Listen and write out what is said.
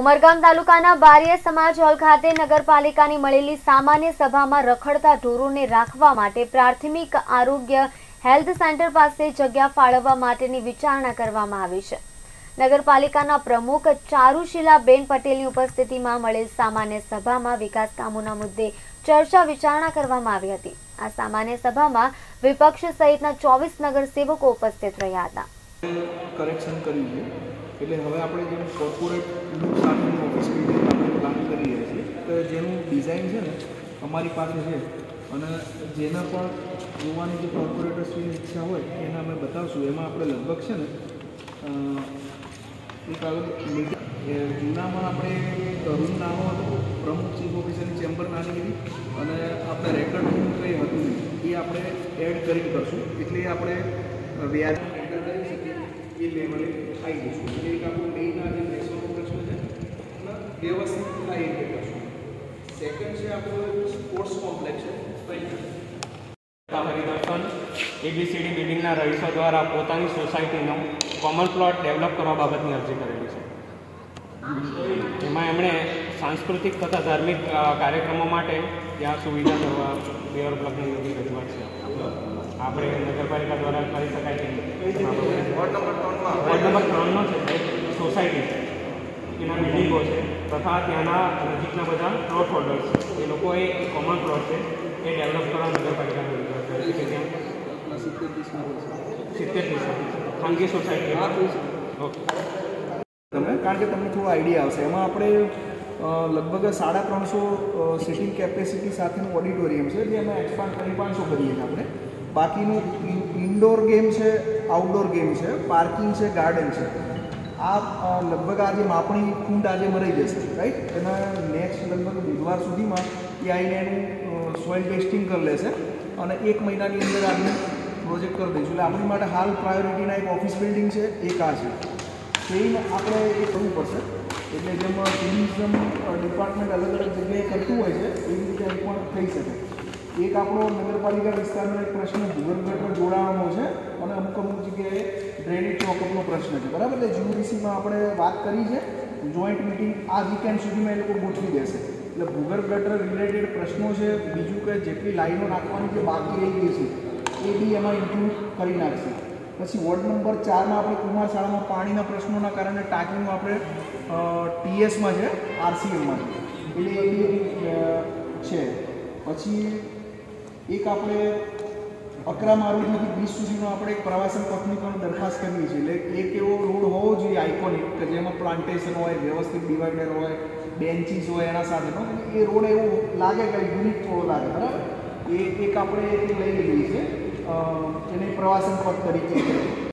ઉમરગામ તાલુકાના બારિયા સમાજ હોલ ખાતે નગરપાલિકાની મળેલી સામાન્ય સભામાં રખડતા ઢોરોને રાખવા માટે પ્રાથમિક આરોગ્ય હેલ્થ સેન્ટર પાસે જગ્યા ફાળવવા માટેની વિચારણા કરવામાં આવી છે. નગરપાલિકાના પ્રમુખ ચારુશીલાબેન પટેલની ઉપસ્થિતિમાં મળેલ સામાન્ય સભામાં વિકાસ કામોના મુદ્દે ચર્ચા વિચારણા કરવામાં આવી હતી. આ સામાન્ય સભામાં વિપક્ષ સહિતના ચોવીસ નગરસેવકો ઉપસ્થિત રહ્યા હતા. કરેક્શન કર્યું છે. એટલે હવે આપણે જેમ કોર્પોરેટ લુક સાથેની ઓફિસ બિલ્ડિંગ આપણે પ્લાન કરી રહ્યા છીએ. તો જેનું ડિઝાઇન છે ને, અમારી પાસે છે. અને જેના પણ જોવાની જે કોર્પોરેટર્સની ઈચ્છા હોય, એને અમે બતાવશું. એમાં આપણે લગભગ છે ને એક જૂનામાં આપણે તરુણ નાનો હતો, પ્રમુખ ચીફ ઓફિસરની ચેમ્બર નાની હતી. અને આપણે રેકર્ડ કંઈ હતું એ આપણે એડ કરી કરશું. એટલે આપણે વ્યાજ કરી શકીએ એ લેવલે આવી જઈશું એટલે એક આપણું મેઇન આજે બેસવાનો પ્રશ્ન છે વ્યવસ્થિત એ રીતે કરશું. સેકન્ડ છે આપણું સ્પોર્ટ્સ કોમ્પ્લેક્સ છે હરિદર્શન એબીસીડી બિલ્ડિંગના રહીશો દ્વારા પોતાની સોસાયટીનો કોમન પ્લોટ ડેવલપ કરવા બાબતની અરજી કરેલી છે. એમાં એમણે સાંસ્કૃતિક તથા ધાર્મિક કાર્યક્રમો માટે ત્યાં સુવિધા કરવા બેવર બ્લોકની રજૂઆત છે. આપણે નગરપાલિકા દ્વારા કરી શકાય કે નહીં? વોર્ડ નંબર ત્રણમાં. વોર્ડ નંબર ત્રણનો છે સોસાયટી છે. એના બિલ્ડિંગો છે તથા ત્યાંના નજીકના બધા પ્લોટ હોલ્ડર્સ છે. એ લોકોએ કોમન પ્લોટ છે એ ડેવલપ કરવા નગરપાલિકાને સિત્તેર ખાનગી સોસાયટી ઓકે. તમે? કારણ કે તમને થોડો આઈડિયા આવશે. એમાં આપણે લગભગ સાડા ત્રણસો સિટિંગ કેપેસિટી સાથેનું ઓડિટોરિયમ છે. જે અમે એક્સપાન્ડ કરી પાંચસો કરીએ છીએ આપણે? બાકીનું ઇન્ડોર ગેમ છે આઉટડોર ગેમ છે પાર્કિંગ છે ગાર્ડન છે. આ લગભગ આજે માપણી ખૂંટ આજે મરાઈ જશે રાઈટ એના નેક્સ્ટ લગભગ બુધવાર સુધીમાં એ આવીને એનું સોઇલ ટેસ્ટિંગ કરી લેશે અને એક મહિનાની અંદર આનું પ્રોજેક્ટ કરી દઈશું. એટલે આપણી માટે હાલ પ્રાયોરિટીના એક ઓફિસ બિલ્ડિંગ છે, એક આ છે. ટ્રેન આપણે એ કરવું પડશે. એટલે જેમ ટુરિઝમ ડિપાર્ટમેન્ટ અલગ અલગ જગ્યાએ કરતું હોય છે, એવી રીતે પણ થઈ શકે. એક આપણો નગરપાલિકા વિસ્તારનો એક પ્રશ્ન ભૂગર્ભ ગટર જોડાવાનો છે અને અમુક અમુક જગ્યાએ ડ્રેનેજ ચોકઅપનો પ્રશ્ન છે. બરાબર? એટલે જીયુડીસીમાં આપણે વાત કરી છે. જોઈન્ટ મિટિંગ આ વીકેન્ડ સુધીમાં એ લોકો ગોઠવી દેશે. એટલે ભૂગર્ભ ગટર રિલેટેડ પ્રશ્નો છે. બીજું કે જેટલી લાઈનો નાખવાની જે બાકી રહી ગઈ છે, એ બી એમાં ઇન્ક્લુડ કરી નાખશે. પછી વોર્ડ નંબર ચારમાં આપણે કુમાર શાળામાં પાણીના પ્રશ્નોના કારણે ટાંકીનું આપણે ટીએસમાં છે આરસીએમમાં છે. એટલે એ છે. પછી એક આપણે અકરા મારુતિથી વીસ સુધીનો આપણે એક પ્રવાસન પથની પણ દરખાસ્ત કરવી છે. એટલે એક એવો રોડ હોવો જોઈએ આઇકોનિક કે જેમાં પ્લાન્ટેશન હોય, વ્યવસ્થિત ડિવાઈડર હોય બેન્ચીસ હોય, એના સાથેનો એ રોડ એવો લાગે કે યુનિક થોડો લાગે, બરાબર? એ એક આપણે લઈ લીધી છે. એને પ્રવાસન પથ તરીકે.